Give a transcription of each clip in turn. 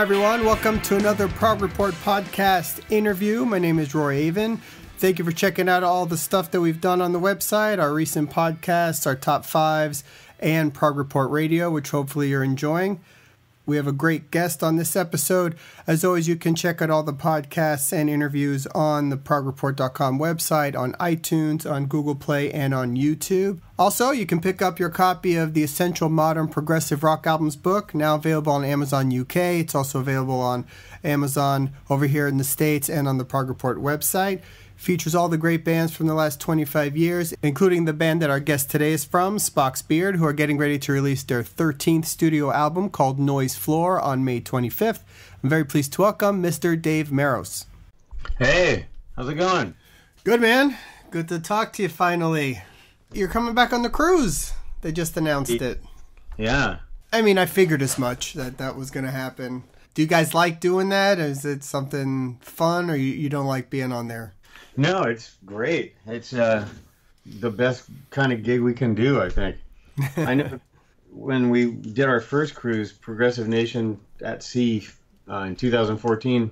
Hi, everyone. Welcome to another Prog Report podcast interview. My name is Roie Avin. Thank you for checking out all the stuff that we've done on the website, our recent podcasts, our top fives, and Prog Report Radio, which hopefully you're enjoying. We have a great guest on this episode. As always, you can check out all the podcasts and interviews on the progreport.com website, on iTunes, on Google Play, and on YouTube. Also, you can pick up your copy of the Essential Modern Progressive Rock Albums book, now available on Amazon UK. It's also available on Amazon over here in the States and on the Prog Report website features all the great bands from the last 25 years, including the band that our guest today is from, Spock's Beard, who are getting ready to release their 13th studio album called Noise Floor on May 25th. I'm very pleased to welcome Mr. Dave Meros. Hey, how's it going? Good, man. Good to talk to you finally. You're coming back on the cruise. They just announced it. Yeah. I mean, I figured as much that that was going to happen. Do you guys like doing that? Is it something fun or you, you don't like being on there? No, it's great. It's uh, the best kind of gig we can do, I think. I know when we did our first cruise, Progressive Nation at Sea, uh, in 2014,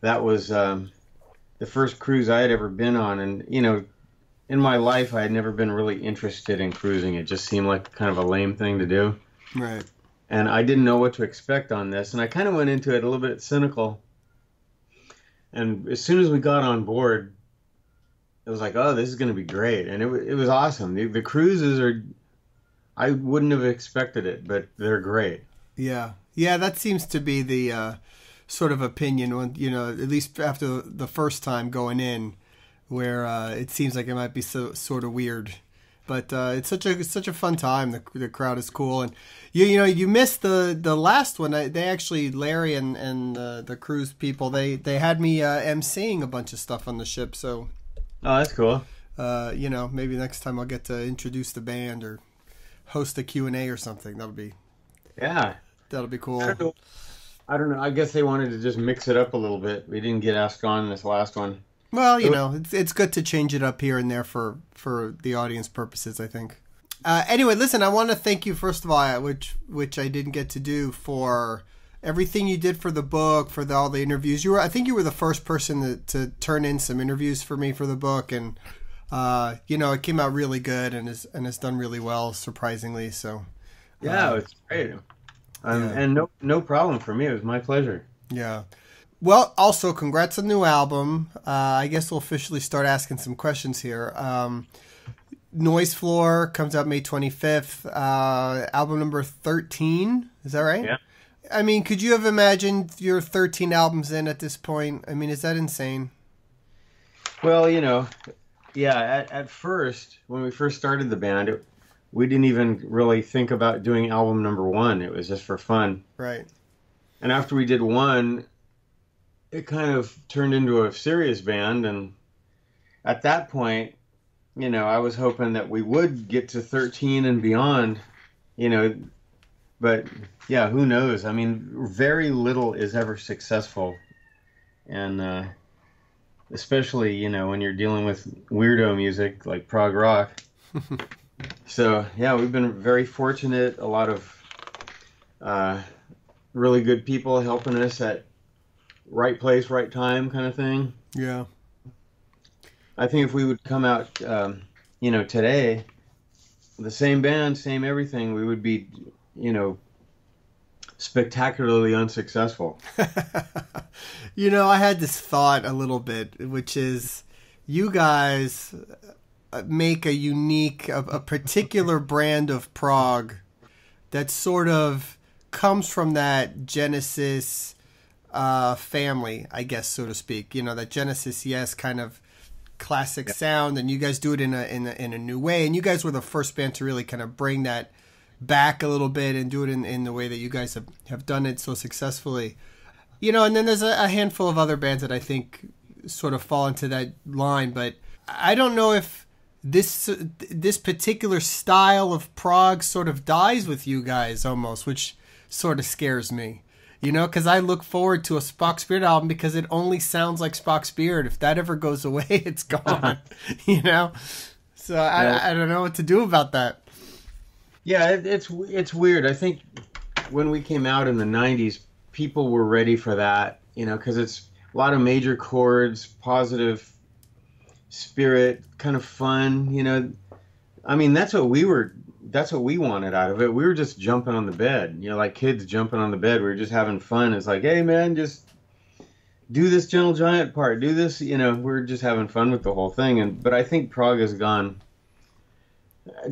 that was um, the first cruise I had ever been on. And, you know, in my life, I had never been really interested in cruising. It just seemed like kind of a lame thing to do. Right. And I didn't know what to expect on this. And I kind of went into it a little bit cynical and as soon as we got on board, it was like, oh, this is going to be great, and it it was awesome. The, the cruises are, I wouldn't have expected it, but they're great. Yeah, yeah, that seems to be the uh, sort of opinion when you know, at least after the first time going in, where uh, it seems like it might be so sort of weird but uh, it's such a it's such a fun time. The, the crowd is cool, and you you know you missed the the last one. I, they actually Larry and and uh, the cruise people they they had me uh, emceeing a bunch of stuff on the ship. So oh, that's cool. Uh, you know, maybe next time I'll get to introduce the band or host a Q and A or something. That'll be yeah, that'll be cool. I don't know. I guess they wanted to just mix it up a little bit. We didn't get asked on this last one. Well, you know, it's it's good to change it up here and there for for the audience purposes. I think. Uh, anyway, listen, I want to thank you first of all, which which I didn't get to do for everything you did for the book, for the, all the interviews. You were, I think, you were the first person to, to turn in some interviews for me for the book, and uh, you know, it came out really good and is and it's done really well, surprisingly. So, yeah, uh, it's great, um, yeah. and no no problem for me. It was my pleasure. Yeah. Well, also, congrats on the new album. Uh, I guess we'll officially start asking some questions here. Um, Noise Floor comes out May 25th. Uh, album number 13. Is that right? Yeah. I mean, could you have imagined your 13 albums in at this point? I mean, is that insane? Well, you know, yeah, at, at first, when we first started the band, it, we didn't even really think about doing album number one. It was just for fun. Right. And after we did one, it kind of turned into a serious band and at that point you know i was hoping that we would get to 13 and beyond you know but yeah who knows? I mean very little is ever successful and uh, especially you know when you're dealing with weirdo music like prog rock. So yeah we've been very fortunate. A lot of uh, really good people helping us at right place, right time kind of thing. Yeah. I think if we would come out, um, you know, today, the same band, same everything, we would be, you know, spectacularly unsuccessful. you know, I had this thought a little bit, which is you guys uh, make a unique, a, a particular brand of prog that sort of comes from that Genesis uh, family, I guess, so to speak. You know, that Genesis Yes kind of classic sound, and you guys do it in a, in a in a new way. And you guys were the first band to really kind of bring that back a little bit and do it in, in the way that you guys have, have done it so successfully. You know, and then there's a, a handful of other bands that I think sort of fall into that line, but I don't know if this this particular style of prog sort of dies with you guys almost, which sort of scares me. You know, because I look forward to a Spock's Beard album because it only sounds like Spock's Beard. If that ever goes away, it's gone. Uh-huh. you know, so I, I don't know what to do about that. Yeah, it, it's it's weird. I think when we came out in the '90s, people were ready for that, you know, because it's a lot of major chords, positive spirit, kind of fun, you know. I mean, that's what we were. That's what we wanted out of it. We were just jumping on the bed, you know, like kids jumping on the bed. We were just having fun. It's like, hey, man, just do this gentle giant part. Do this, you know. We are just having fun with the whole thing. And but I think prog has gone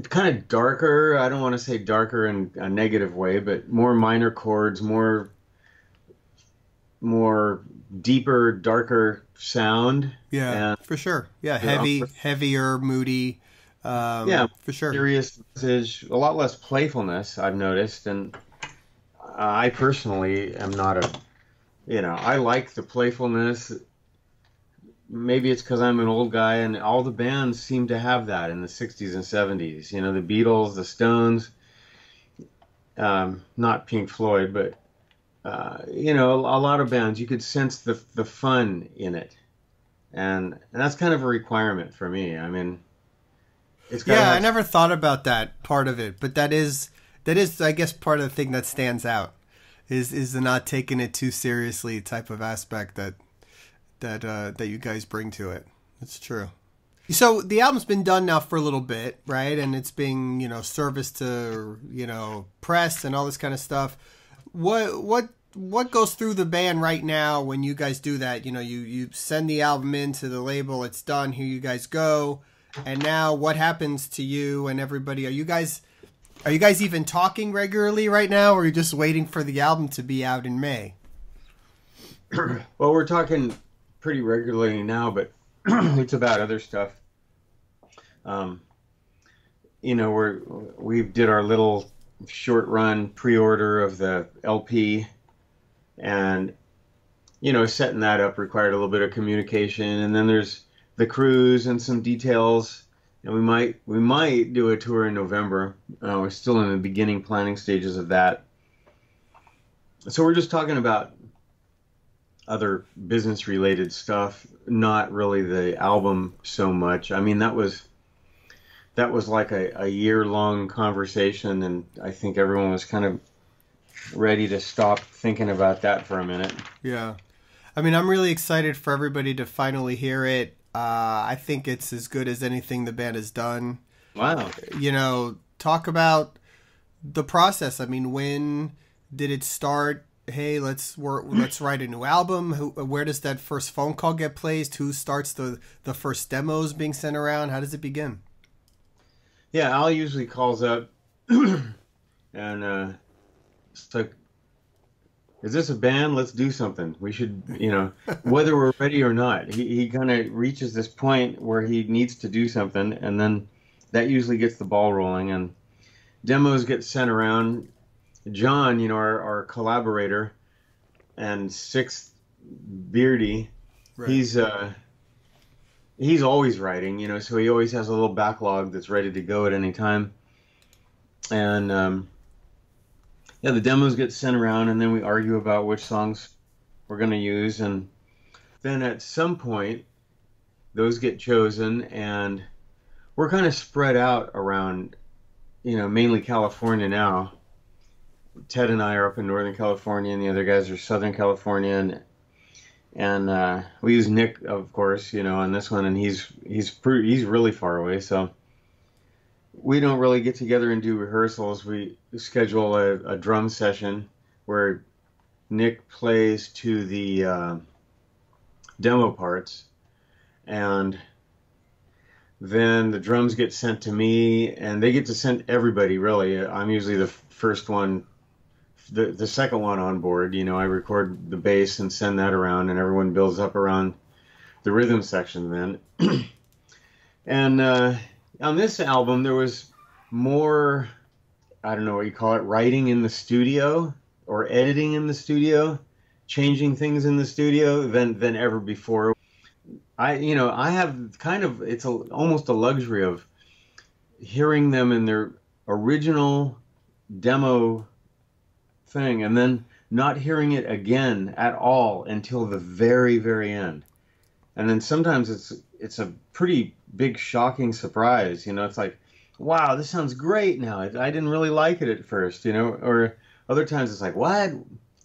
kind of darker. I don't want to say darker in a negative way, but more minor chords, more more deeper, darker sound. Yeah, for sure. Yeah, heavy, heavier, moody. Um, yeah, for sure. Serious message, a lot less playfulness. I've noticed, and I personally am not a, you know, I like the playfulness. Maybe it's because I'm an old guy, and all the bands seem to have that in the '60s and '70s. You know, the Beatles, the Stones. Um, not Pink Floyd, but uh, you know, a, lot of bands, you could sense the the fun in it, and and that's kind of a requirement for me. I mean, it's yeah, have... I never thought about that part of it, but that is that is, I guess, part of the thing that stands out is is the not taking it too seriously type of aspect that that uh, that you guys bring to it. It's true. So the album's been done now for a little bit, right? And it's being, you know, serviced to, you know, press and all this kind of stuff what what what goes through the band right now when you guys do that? You know, you you send the album into the label, it's done. Here you guys go. And now, what happens to you and everybody? Are you guys are you guys even talking regularly right now, or are you just waiting for the album to be out in May? well, we're talking pretty regularly now, but it's about other stuff. Um, you know, we're we did our little short run pre-order of the LP, and you know, setting that up required a little bit of communication. And then there's the cruise and some details. And we might we might do a tour in November. Uh, we're still in the beginning planning stages of that. So we're just talking about other business related stuff, not really the album so much. I mean, that was that was like a, a year long conversation, and I think everyone was kind of ready to stop thinking about that for a minute. Yeah. I mean, I'm really excited for everybody to finally hear it. Uh, I think it's as good as anything the band has done. Wow. You know, talk about the process. I mean, when did it start? Hey, let's work, let's write a new album. Who, where does that first phone call get placed? Who starts the the first demos being sent around? How does it begin? Yeah, Al usually calls up and uh, it's like, is this a band? Let's do something. We should, you know, whether we're ready or not. He, he kind of reaches this point where he needs to do something, and then that usually gets the ball rolling, and demos get sent around. John, you know, our, our collaborator and sixth Beardy, right. he's uh, he's always writing, you know, so he always has a little backlog that's ready to go at any time. And um, yeah, the demos get sent around, and then we argue about which songs we're going to use, and then at some point, those get chosen, and we're kind of spread out around, you know, mainly California now. Ted and I are up in Northern California, and the other guys are Southern California, and and uh, we use Nick, of course, you know, on this one, and he's he's pretty, he's really far away, so we don't really get together and do rehearsals. We schedule a, a drum session where Nick plays to the uh, demo parts, and then the drums get sent to me, and they get to send everybody. Really, I'm usually the first one the the second one on board, you know, I record the bass and send that around, and everyone builds up around the rhythm section then. and uh, on this album, there was more, I don't know what you call it, writing in the studio or editing in the studio, changing things in the studio than than ever before. I, you know, I have kind of it's a, almost a luxury of hearing them in their original demo thing and then not hearing it again at all until the very very end and then sometimes it's it's a pretty big shocking surprise you know? It's like wow this sounds great now. I, I didn't really like it at first you know? Or other times it's like what?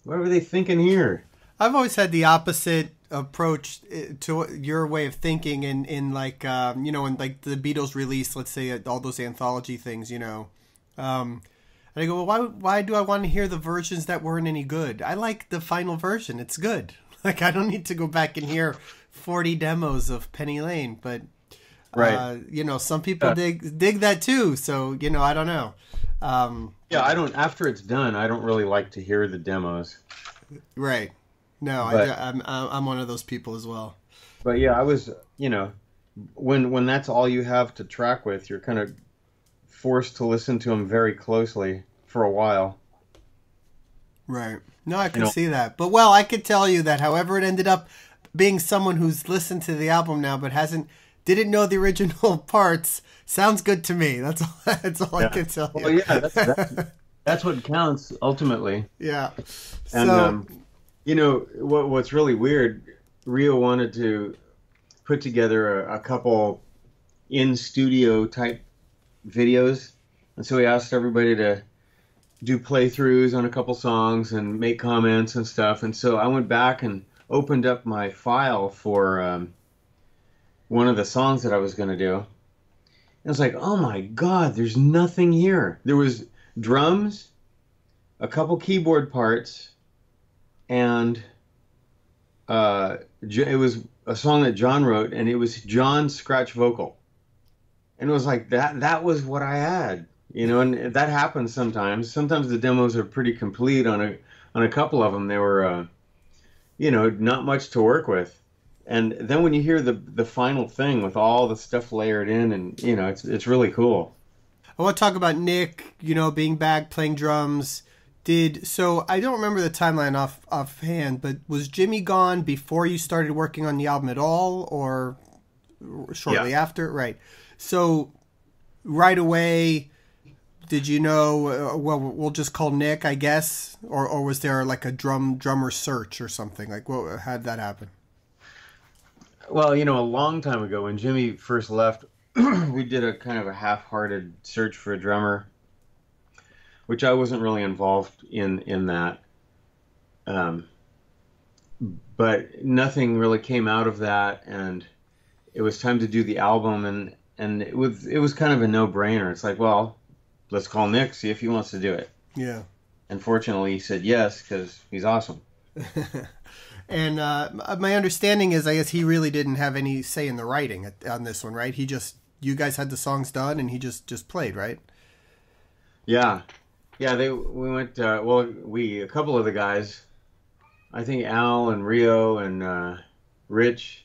What were they thinking here? I've always had the opposite approach eh, to your way of thinking in in like um, you know in like the Beatles release let's say all those anthology things you know? Um, and I go well why why do I want to hear the versions that weren't any good? I like the final version. It's good. Like I don't need to go back and hear 40 demos of Penny Lane but Right. uh, you know some people dig dig that too so you know I don't know um, Yeah, I don't. After it's done, I don't really like to hear the demos. right no But- I, I'm I'm one of those people as well But yeah, I was, you know, when when that's all you have to track with, you're kind of forced to listen to them very closely for a while. Right. No, I can know- see that. But well, I could tell you that however it ended up being someone who's listened to the album now but hasn't didn't know the original parts sounds good to me. That's all that's all I can tell Well, you. yeah, that's, that's, that's what counts ultimately. yeah. And So um, you know what? What's really weird? Ryo wanted to put together a, a couple in studio type videos, and so he asked everybody to do playthroughs on a couple songs and make comments and stuff. And so I went back and opened up my file for um, one of the songs that I was going to do. And I was like, oh my god, there's nothing here. There was drums, a couple keyboard parts, and uh, it was a song that John wrote, and it was John's scratch vocal. And it was like that. That was what I had, you know. And that happens sometimes. Sometimes the demos are pretty complete. On a on a couple of them, they were, uh, you know, not much to work with. And then when you hear the the final thing with all the stuff layered in, and you know, it's it's really cool. I want to talk about Nick, you know, being back playing drums. Did so I don't remember the timeline off offhand, but was Jimmy gone before you started working on the album at all or shortly after? Right. So right away did you know uh, well we'll just call Nick, I guess, or or was there like a drum drummer search or something? Like what did that happen? Well, you know, a long time ago when Jimmy first left, we did a kind of a half-hearted search for a drummer, which I wasn't really involved in in that. Um, but nothing really came out of that, and it was time to do the album, and and it was it was kind of a no-brainer. It's like, well, let's call Nick, see if he wants to do it. Yeah. Unfortunately, he said yes because he's awesome. And uh, my understanding is, I guess he really didn't have any say in the writing on this one, right? He just, you guys had the songs done, and he just just played, right? Yeah, yeah. They we went. Uh, well, we a couple of the guys. I think Al and Ryo and uh, Rich.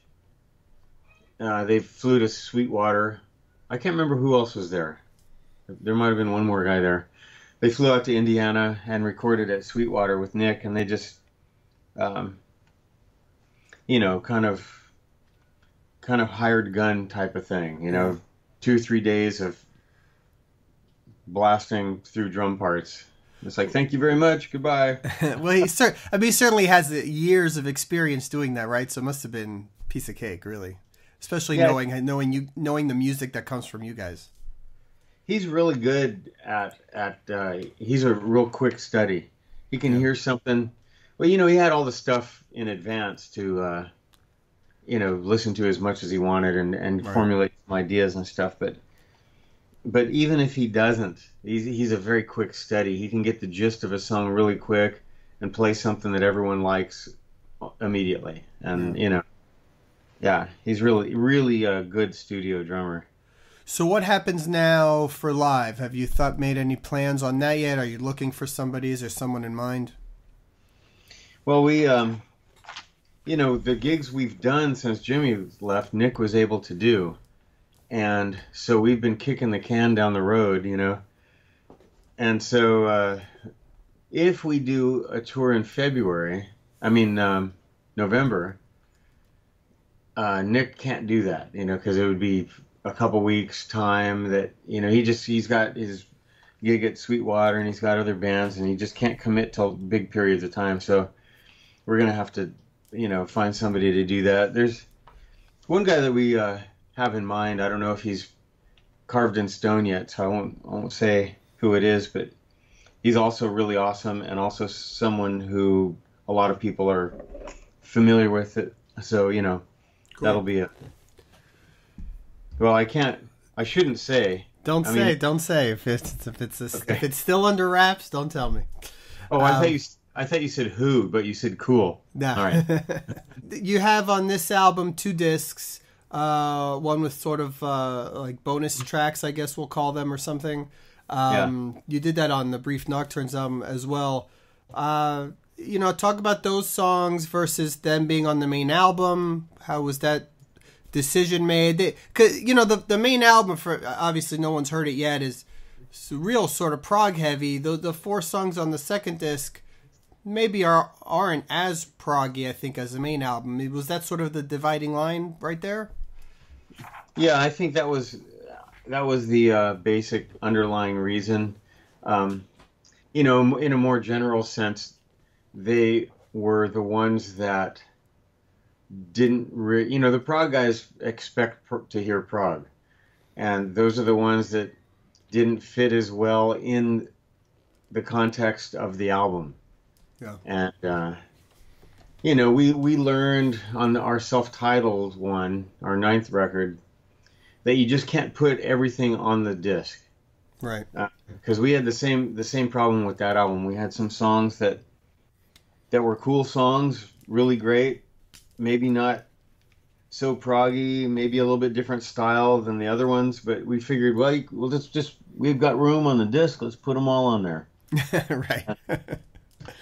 Uh, they flew to Sweetwater. I can't remember who else was there. There might have been one more guy there. They flew out to Indiana and recorded at Sweetwater with Nick, and they just, um, you know, kind of, kind of hired gun type of thing. You know, two three days of blasting through drum parts. It's like, thank you very much, goodbye. well, he cer- I mean, he certainly has years of experience doing that, right? So it must have been a piece of cake, really. Especially Yeah. knowing knowing you knowing the music that comes from you guys. He's really good at at. Uh, he's a real quick study. He can Yeah. hear something. Well, you know, he had all the stuff in advance to, uh, you know, listen to as much as he wanted and and Right. formulate some ideas and stuff. But but even if he doesn't, he's he's a very quick study. He can get the gist of a song really quick and play something that everyone likes immediately. And you know, yeah, he's really really a good studio drummer. So what happens now for live? Have you thought made any plans on that yet? Are you looking for somebody? Is there someone in mind? Well, we, um, you know, the gigs we've done since Jimmy left, Nick was able to do. And so we've been kicking the can down the road, you know. And so uh, if we do a tour in February, I mean, um, November, uh, Nick can't do that, you know, because it would be a couple weeks' time that, you know, he just, he's got his gig at Sweetwater and he's got other bands and he just can't commit till big periods of time. So, we're gonna have to, you know, find somebody to do that. There's one guy that we uh, have in mind. I don't know if he's carved in stone yet, so I won't I won't say who it is, but he's also really awesome and also someone who a lot of people are familiar with it. So you know, cool. that'll be a. Well, I can't. I shouldn't say. Don't I say. Mean, don't say if it's if it's a, okay. if it's still under wraps. Don't tell me. Oh, I um, thought you. I thought you said who, but you said cool. No. All right. you have on this album two discs. Uh, one with sort of uh, like bonus tracks, I guess we'll call them, or something. Um, yeah. You did that on the Brief Nocturnes album as well. Uh, you know, talk about those songs versus them being on the main album. How was that decision made? They, cause you know the the main album for obviously no one's heard it yet is real sort of prog heavy. The the four songs on the second disc maybe are aren't as proggy I think as the main album. Was that sort of the dividing line right there? Yeah, I think that was that was the uh, basic underlying reason. Um, you know, in a more general sense, they were the ones that didn't, re- you know, the prog guys expect pr- to hear prog, and those are the ones that didn't fit as well in the context of the album. Yeah. And uh, you know, we we learned on our self-titled one, our ninth record, that you just can't put everything on the disc. Right. Because uh, we had the same the same problem with that album. We had some songs that that were cool songs, really great, maybe not so proggy, maybe a little bit different style than the other ones, but we figured, well, well, let's just we've got room on the disc, let's put them all on there. right.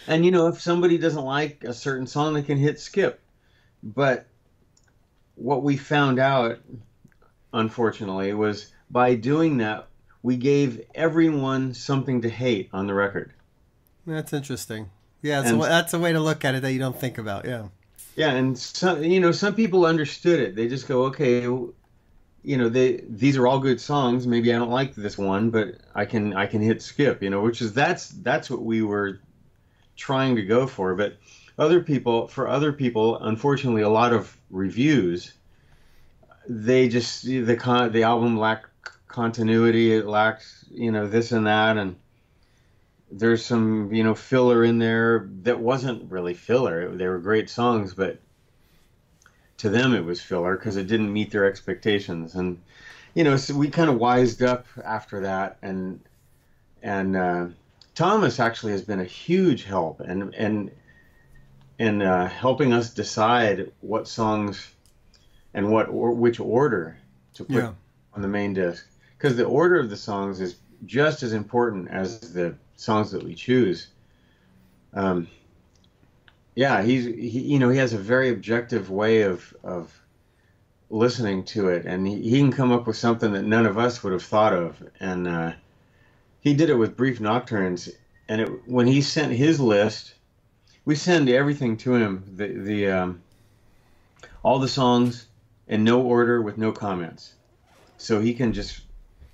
and you know, if somebody doesn't like a certain song, they can hit skip. But what we found out unfortunately, was by doing that, we gave everyone something to hate on the record. That's interesting. Yeah, so that's a way to look at it that you don't think about. Yeah. Yeah, and some you know some people understood it. They just go, okay, you know, they these are all good songs. Maybe I don't like this one, but I can I can hit skip. You know, which is that's that's what we were trying to go for. But other people, for other people, unfortunately, a lot of reviews they just the con the album lacked continuity. It lacked you know this and that, and there's some you know filler in there that wasn't really filler. They were great songs, but to them it was filler because it didn't meet their expectations. And you know, so we kind of wised up after that, and and uh, Thomas actually has been a huge help, and and and uh, helping us decide what songs and what or which order to put yeah. on the main disc because the order of the songs is just as important as the songs that we choose. Um, yeah, he's he, you know he has a very objective way of of listening to it, and he, he can come up with something that none of us would have thought of. And uh, he did it with Brief Nocturnes, and it, when he sent his list, we send everything to him the the um, all the songs in no order with no comments. So he can just,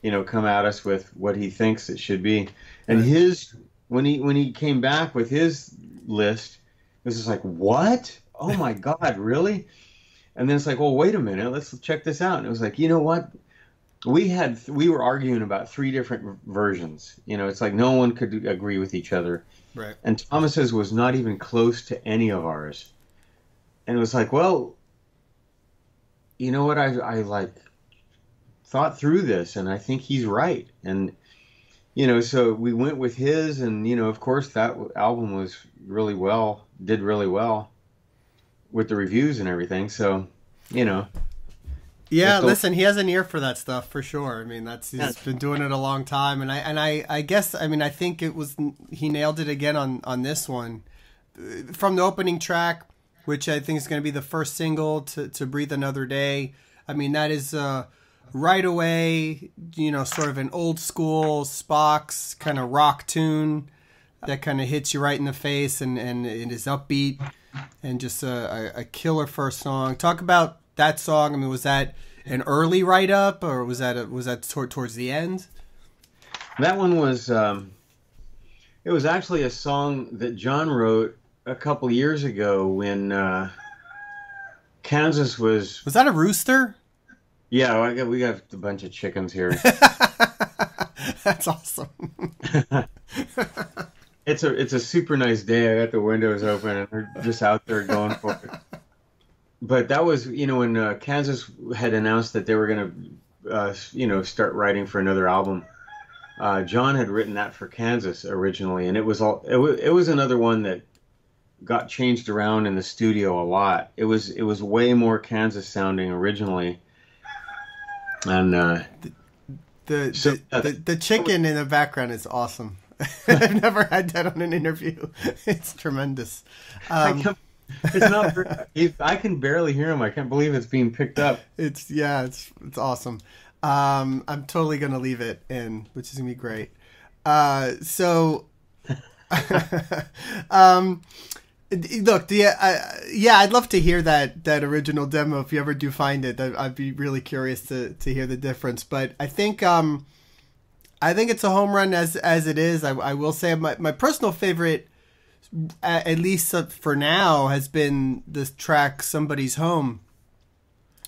you know, come at us with what he thinks it should be. And his when he when he came back with his list, it was just like, what? Oh my God, really? And then it's like, well, wait a minute, let's check this out. And it was like, you know what? We had we were arguing about three different versions. You know, it's like no one could agree with each other. Right. And Thomas's was not even close to any of ours. And it was like, well, you know what? I, I like thought through this and I think he's right. And, you know, so we went with his and, you know, of course that album was really well, did really well with the reviews and everything. So, you know, yeah, listen, he has an ear for that stuff for sure. I mean, that's he's yeah. been doing it a long time, and I and I I guess I mean I think it was he nailed it again on on this one from the opening track which I think is going to be the first single to, to Breathe Another Day. I mean, that is uh, right away, you know, sort of an old school Spock's kind of rock tune that kind of hits you right in the face and, and it is upbeat and just a, a, killer first song. Talk about that song. I mean, was that an early write up or was that a, was that toward, towards the end? That one was um, it was actually a song that John wrote a couple years ago when uh, Kansas was. Was that a rooster? Yeah, I got, we got a bunch of chickens here. That's awesome. it's a it's a super nice day. I got the windows open and they're just out there going for it. But that was you know when uh, Kansas had announced that they were gonna uh, you know start writing for another album. Uh, John had written that for Kansas originally, and it was all it was, it was another one that got changed around in the studio a lot. It was it was way more Kansas sounding originally, and uh, the, so, the, uh, the, the chicken in the background is awesome. I've never had that on an interview. It's tremendous. Um, it's not. I can barely hear him. I can't believe it's being picked up. It's yeah. It's it's awesome. Um, I'm totally gonna leave it in, which is gonna be great. Uh, so, um, look, the uh, yeah, I'd love to hear that that original demo if you ever do find it. I'd be really curious to to hear the difference. But I think um, I think it's a home run as as it is. I, I will say my my personal favorite, at least for now, has been this track "Somebody's Home,"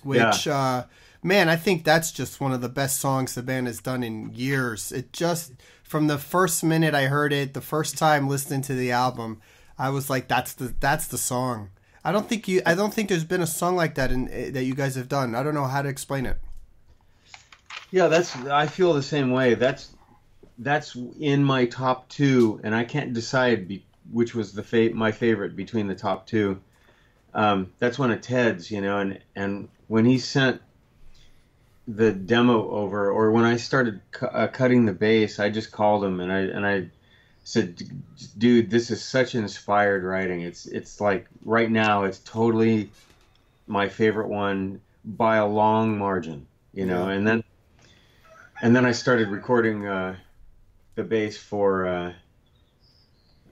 which yeah. uh, man, I think that's just one of the best songs the band has done in years. It just from the first minute I heard it, the first time listening to the album I was like, that's the that's the song. I don't think you. I don't think there's been a song like that in eh, that you guys have done. I don't know how to explain it. Yeah, that's. I feel the same way. That's that's in my top two, and I can't decide be, which was the fa- my favorite between the top two. Um, that's one of Ted's, you know, and and when he sent the demo over, or when I started cu- uh, cutting the bass, I just called him and I and I said, "Dude, this is such inspired writing. It's it's like right now, it's totally my favorite one by a long margin, you know." Yeah. And then and then I started recording uh, the bass for uh,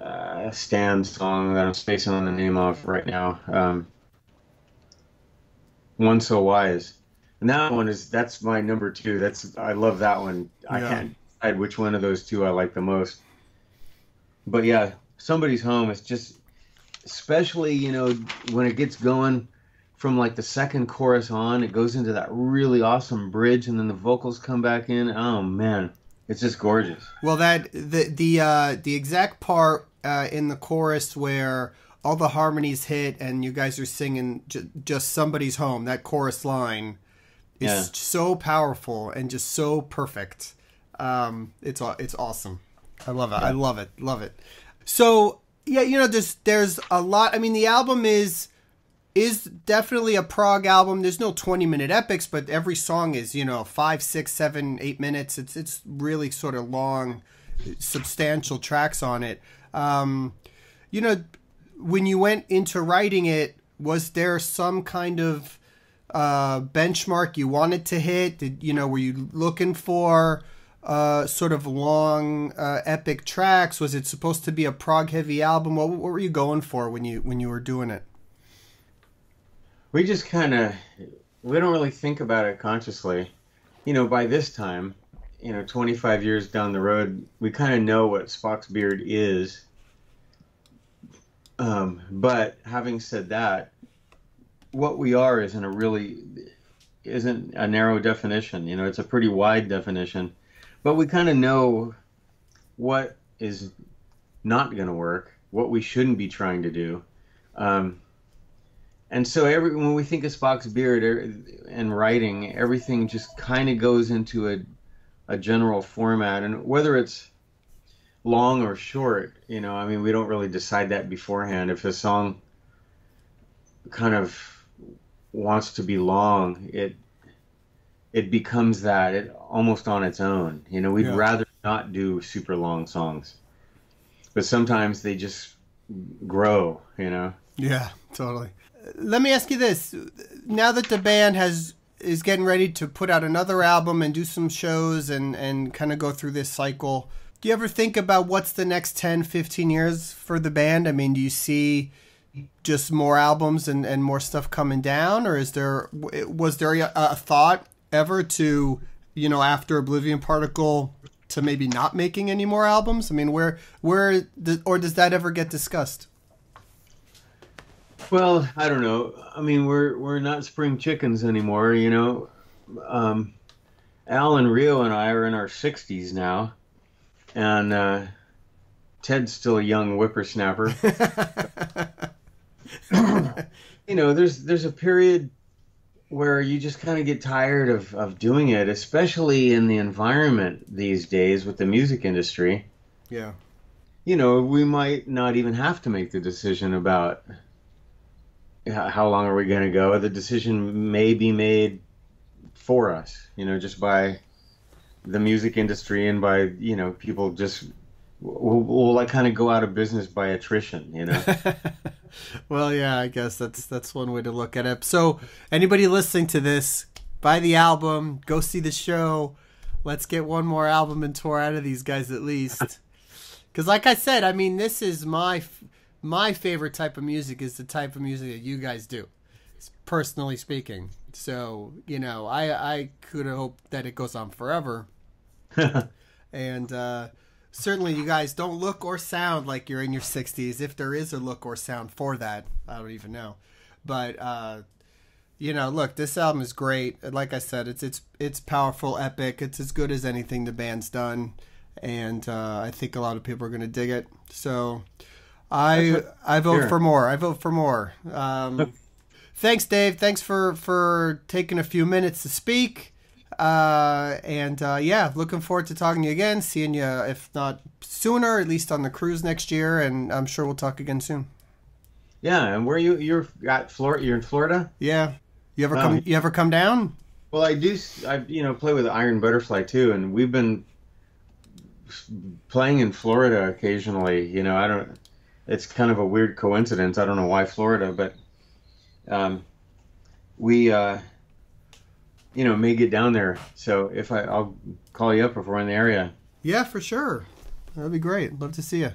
uh, Stan's song that I'm spacing on the name of right now. Um, one so wise, and that one is that's my number two. That's I love that one. Yeah. I can't decide which one of those two I like the most but yeah, somebody's home It's just, especially you know when it gets going from like the second chorus on, it goes into that really awesome bridge, and then the vocals come back in. Oh man, it's just gorgeous. Well, that the the uh, the exact part uh, in the chorus where all the harmonies hit and you guys are singing j- just somebody's home. That chorus line is yeah. so powerful and just so perfect. Um, it's it's awesome. I love it. Yeah. I love it. Love it. So yeah, you know, there's there's a lot. I mean, the album is is definitely a prog album. There's no 20 minute epics, but every song is you know five, six, seven, eight minutes. It's it's really sort of long, substantial tracks on it. Um, you know, when you went into writing it, was there some kind of uh, benchmark you wanted to hit? Did you know? Were you looking for uh, sort of long uh, epic tracks? Was it supposed to be a prog heavy album? What, what were you going for when you when you were doing it? We just kind of we don't really think about it consciously. You know, by this time, you know, 25 years down the road, we kind of know what Spock's beard is. Um, but having said that, what we are isn't a really isn't a narrow definition. You know, it's a pretty wide definition but we kind of know what is not going to work, what we shouldn't be trying to do. Um, and so every when we think of Spock's beard er, and writing, everything just kind of goes into a a general format, and whether it's long or short, you know, I mean, we don't really decide that beforehand. If a song kind of wants to be long, it it becomes that it almost on its own. You know, we'd yeah. rather not do super long songs, but sometimes they just grow. You know. Yeah, totally. Let me ask you this: Now that the band has is getting ready to put out another album and do some shows and and kind of go through this cycle, do you ever think about what's the next 10, 15 years for the band? I mean, do you see just more albums and, and more stuff coming down, or is there was there a, a thought ever to you know after Oblivion Particle to maybe not making any more albums? I mean, where where or does that ever get discussed? Well, I don't know. I mean, we're we're not spring chickens anymore, you know. Um, Al and Ryo and I are in our 60s now, and uh, Ted's still a young whippersnapper. you know, there's there's a period where you just kind of get tired of, of doing it, especially in the environment these days with the music industry. Yeah. You know, we might not even have to make the decision about how long are we going to go. The decision may be made for us, you know, just by the music industry and by, you know, people just we'll, we'll like kind of go out of business by attrition, you know. well, yeah, I guess that's that's one way to look at it. So, anybody listening to this, buy the album, go see the show. Let's get one more album and tour out of these guys at least. Because, like I said, I mean, this is my my favorite type of music is the type of music that you guys do, personally speaking. So, you know, I I could hope that it goes on forever. and uh, certainly you guys don't look or sound like you're in your 60s if there is a look or sound for that i don't even know. But uh, you know look this album is great. Like i said it's it's it's powerful epic. It's as good as anything the band's done. And uh, i think a lot of people are going to dig it. So i i vote for more. I vote for more. Um, thanks dave. Thanks for for taking a few minutes to speak uh, and uh, yeah, looking forward to talking to you again, seeing you if not sooner, at least on the cruise next year, and I'm sure we'll talk again soon. Yeah, and where you you're at Florida? You're in Florida. Yeah, you ever come? You ever come down? Well, I do. I you know play with Iron Butterfly too, and we've been playing in Florida occasionally. You know, I don't. It's kind of a weird coincidence. I don't know why Florida, but um, we. Uh, you know, may get down there. So if I, I'll call you up if we're in the area. Yeah, for sure. That'd be great. Love to see you.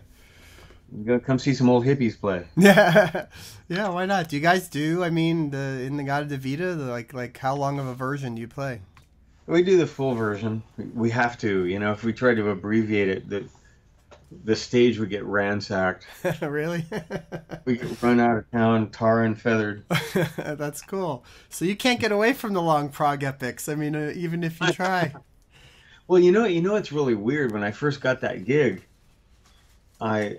Go come see some old hippies play. Yeah, yeah. Why not? Do you guys do? I mean, the In-A-Gadda-Da-Vida, the, like like how long of a version do you play? We do the full version. We have to. You know, if we try to abbreviate it, the the stage would get ransacked. really? we get run out of town, tar and feathered. That's cool. So you can't get away from the long prog epics. I mean, uh, even if you try. well, you know, you know, it's really weird. When I first got that gig, I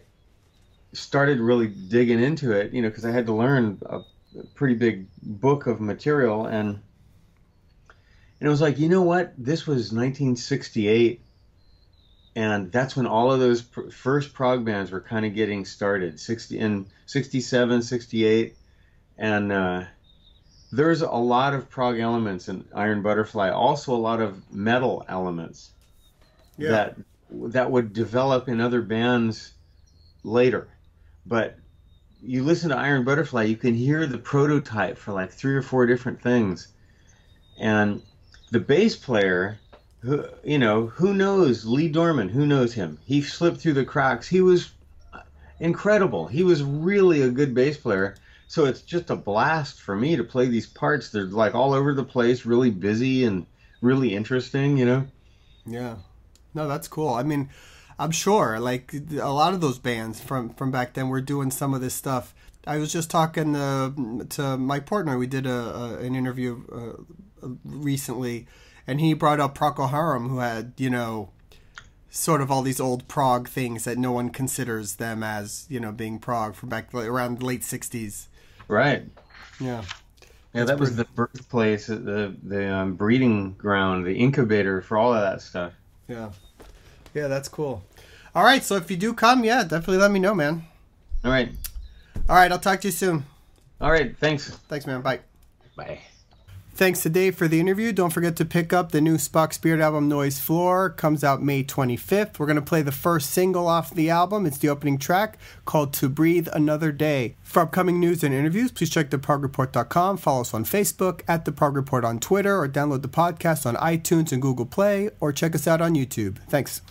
started really digging into it. You know, because I had to learn a, a pretty big book of material, and and it was like, you know what? This was 1968 and that's when all of those pr- first prog bands were kind of getting started 60 in 67 68 and uh, there's a lot of prog elements in iron butterfly also a lot of metal elements yeah. that that would develop in other bands later. But you listen to iron butterfly you can hear the prototype for like three or four different things. And the bass player you know who knows Lee Dorman? Who knows him? He slipped through the cracks. He was incredible. He was really a good bass player. So it's just a blast for me to play these parts. They're like all over the place, really busy and really interesting. You know. Yeah. No, that's cool. I mean, I'm sure like a lot of those bands from from back then were doing some of this stuff. I was just talking uh, to Mike Portnoy. We did a, a an interview uh, recently and he brought up Procol Harum, who had you know sort of all these old prog things that no one considers them as you know being prog from back around the late '60s. Right. Yeah. Yeah, that was the birthplace, the the um, breeding ground, the incubator for all of that stuff. Yeah, yeah, that's cool. All right, so if you do come, yeah, definitely let me know, man. All right. All right, I'll talk to you soon. All right, thanks. Thanks, man. Bye. Bye. Thanks to Dave for the interview. Don't forget to pick up the new Spock's Beard album, Noise Floor. Comes out May 25th. We're going to play the first single off the album. It's the opening track called To Breathe Another Day. For upcoming news and interviews, please check theprogreport.com. Follow us on Facebook, at The Prog Report on Twitter, or download the podcast on iTunes and Google Play, or check us out on YouTube. Thanks.